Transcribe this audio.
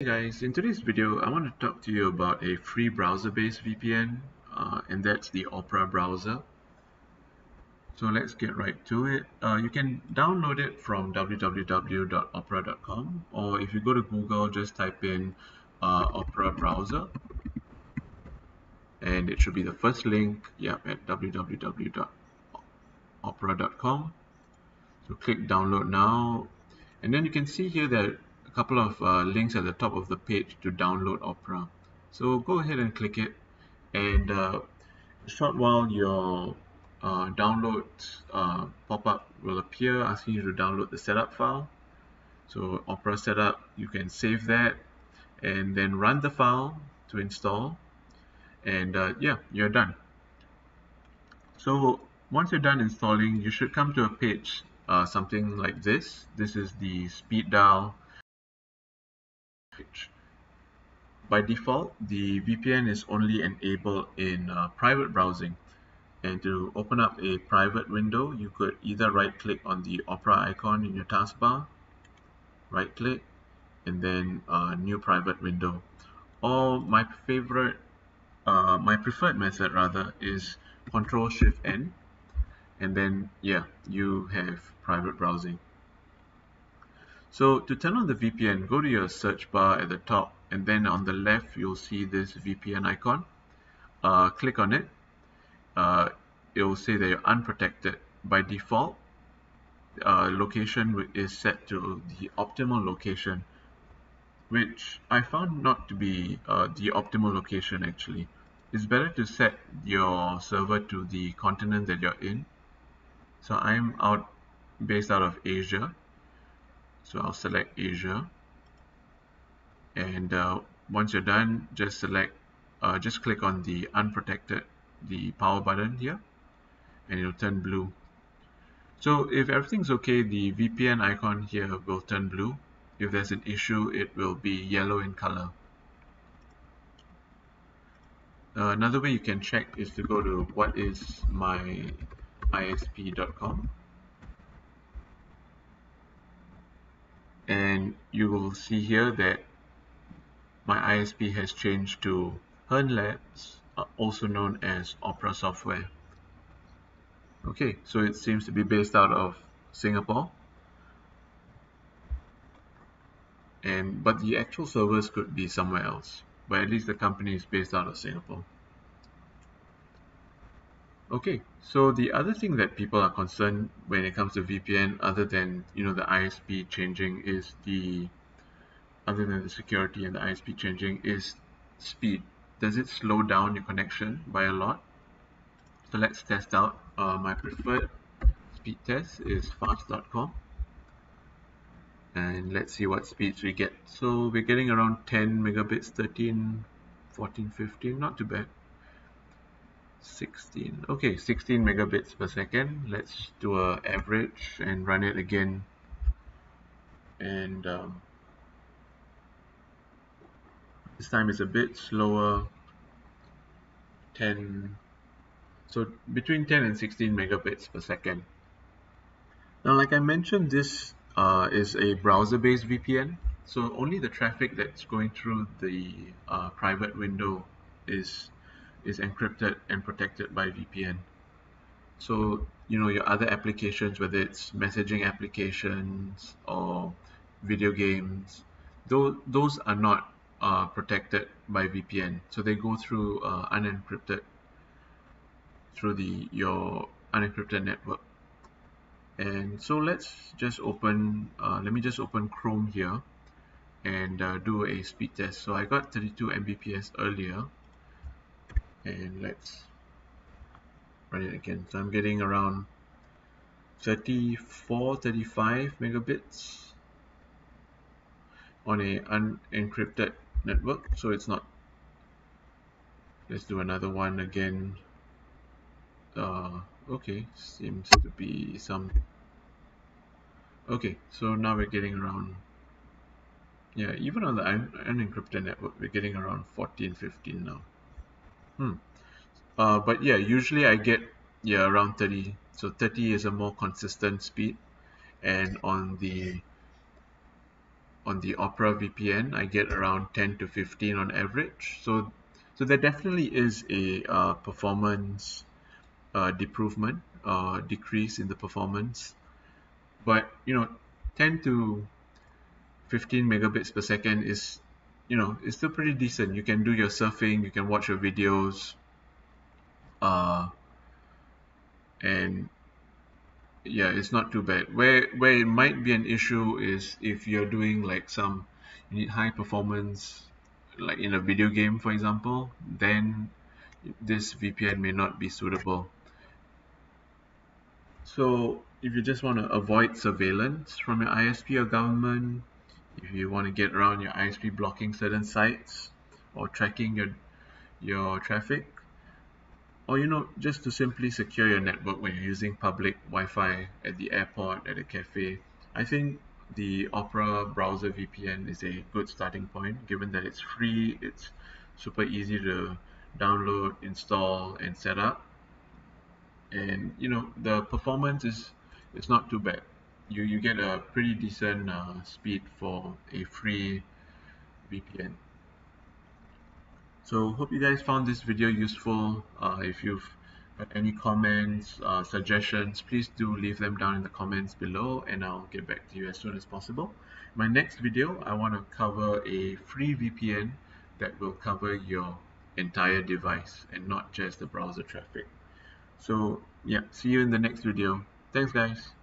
Hey guys, in today's video I want to talk to you about a free browser-based VPN uh, and that's the Opera browser. So let's get right to it. Uh, you can download it from www.opera.com or if you go to Google just type in uh, Opera browser and it should be the first link yep, at www.opera.com. So click download now and then you can see here that a couple of uh, links at the top of the page to download Opera. So go ahead and click it and uh, a short while your uh, download uh, pop-up will appear asking you to download the setup file. So Opera setup, you can save that and then run the file to install and uh, yeah, you're done. So once you're done installing, you should come to a page uh, something like this. This is the speed dial by default, the VPN is only enabled in uh, private browsing. And to open up a private window, you could either right click on the Opera icon in your taskbar, right click, and then uh, new private window. Or my favorite, uh, my preferred method rather is Control Shift N, and then yeah, you have private browsing. So to turn on the VPN, go to your search bar at the top and then on the left you'll see this VPN icon. Uh, click on it. Uh, it will say that you're unprotected. By default, uh, location is set to the optimal location, which I found not to be uh, the optimal location actually. It's better to set your server to the continent that you're in. So I'm out based out of Asia so I'll select Asia. And uh, once you're done just select uh, just click on the unprotected the power button here and it'll turn blue. So if everything's okay the VPN icon here will turn blue. If there's an issue it will be yellow in color. Uh, another way you can check is to go to whatismyisp.com and you will see here that my ISP has changed to Hern Labs, uh, also known as Opera Software. Okay, so it seems to be based out of Singapore. And but the actual servers could be somewhere else, but at least the company is based out of Singapore. Okay, so the other thing that people are concerned when it comes to VPN, other than you know the ISP changing, is the other than the security and the ISP changing, is speed. Does it slow down your connection by a lot? So let's test out. Uh, my preferred speed test is fast.com, and let's see what speeds we get. So we're getting around 10 megabits, 13, 14, 15, not too bad. 16 okay 16 megabits per second. Let's do a average and run it again. And um, this time is a bit slower. 10 so between 10 and 16 megabits per second. Now like I mentioned this uh, is a browser based VPN so only the traffic that's going through the uh, private window is is encrypted and protected by VPN. So, you know, your other applications, whether it's messaging applications or video games, those, those are not uh, protected by VPN. So they go through uh, unencrypted, through the your unencrypted network. And so let's just open, uh, let me just open Chrome here and uh, do a speed test. So I got 32 Mbps earlier and let's run it again. So I'm getting around 34 35 megabits on a unencrypted network. So it's not let's do another one again. Uh, okay seems to be some okay so now we're getting around yeah even on the un unencrypted network we're getting around 14 15 now Hmm. Uh, but yeah, usually I get yeah around 30. So 30 is a more consistent speed, and on the on the Opera VPN I get around 10 to 15 on average so so there definitely is a uh, performance uh, improvement uh, decrease in the performance but you know 10 to 15 megabits per second is you know it's still pretty decent. You can do your surfing you can watch your videos uh and yeah it's not too bad. Where where it might be an issue is if you're doing like some you need high performance like in a video game for example then this VPN may not be suitable. So if you just want to avoid surveillance from your ISP or government if you want to get around your ISP blocking certain sites or tracking your your traffic or you know just to simply secure your network when you're using public Wi-Fi at the airport at a cafe I think the Opera browser VPN is a good starting point given that it's free it's super easy to download install and set up. And you know the performance is it's not too bad you you get a pretty decent uh, speed for a free VPN so hope you guys found this video useful. Uh, if you've got any comments uh, suggestions please do leave them down in the comments below and I'll get back to you as soon as possible. My next video I want to cover a free VPN that will cover your entire device and not just the browser traffic. So yeah see you in the next video. Thanks guys